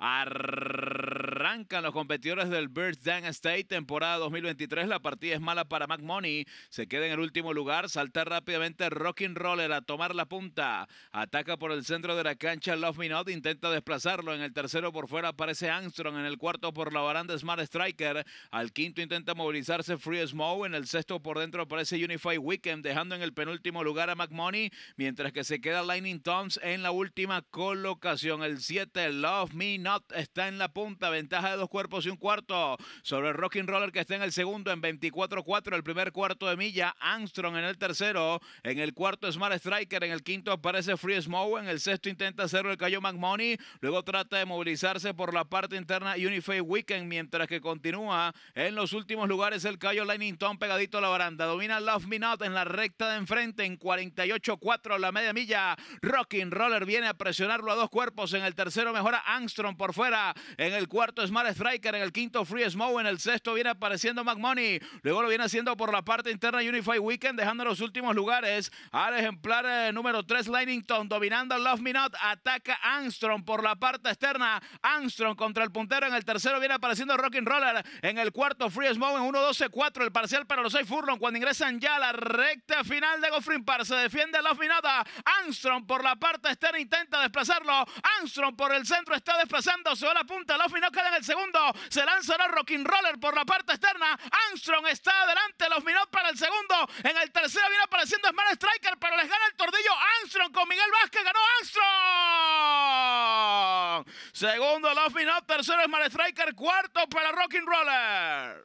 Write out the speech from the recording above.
Arr. Los competidores del Dan State, temporada 2023. La partida es mala para McMoney. Se queda en el último lugar. Salta rápidamente Rocking Roller a tomar la punta. Ataca por el centro de la cancha Love Me Not. Intenta desplazarlo. En el tercero por fuera aparece Armstrong. En el cuarto por la baranda Smart Striker. Al quinto intenta movilizarse Free Smoke. En el sexto por dentro aparece Unify Weekend, dejando en el penúltimo lugar a McMoney. Mientras que se queda Lightning Toms en la última colocación. El 7, Love Me Not, está en la punta. Ventaja de dos cuerpos y un cuarto sobre el Rocking Roller que está en el segundo en 24-4. El primer cuarto de milla. Armstrong en el tercero. En el cuarto Smart Striker. En el quinto aparece Free Smoke. En el sexto intenta hacerlo el Cayo McMoney. Luego trata de movilizarse por la parte interna Unify Weekend. Mientras que continúa en los últimos lugares el Cayo Lightning Tom pegadito a la baranda. Domina Love Me Not en la recta de enfrente en 48-4 la media milla. Rocking Roller viene a presionarlo a dos cuerpos. En el tercero mejora Armstrong por fuera. En el cuarto Smart Striker. En el quinto Free Smoke. En el sexto viene apareciendo McMoney. Luego lo viene haciendo por la parte interna Unify Weekend. Dejando los últimos lugares al ejemplar eh, número 3 Lightnington. Dominando Love Me Not. Ataca Armstrong por la parte externa. Armstrong contra el puntero. En el tercero viene apareciendo Rocking Roller. En el cuarto Free Smoke en 1-12-4. El parcial para los 6 Furlong. Cuando ingresan ya a la recta final de Goffrin Park. Se defiende Love Me Not. Armstrong por la parte externa intenta desplazarlo. Armstrong por el centro está desplazando. Se va a la punta. Love Me Not queda en el segundo. Se lanzará Rocking Roller por la parte externa. Armstrong está adelante. Me Not para el segundo. En el tercero viene apareciendo Smart Striker. Pero les gana el tordillo Armstrong con Miguel Vázquez. Ganó Armstrong. Segundo Love Me Not. Tercero Smart Striker. Cuarto para Rocking Roller.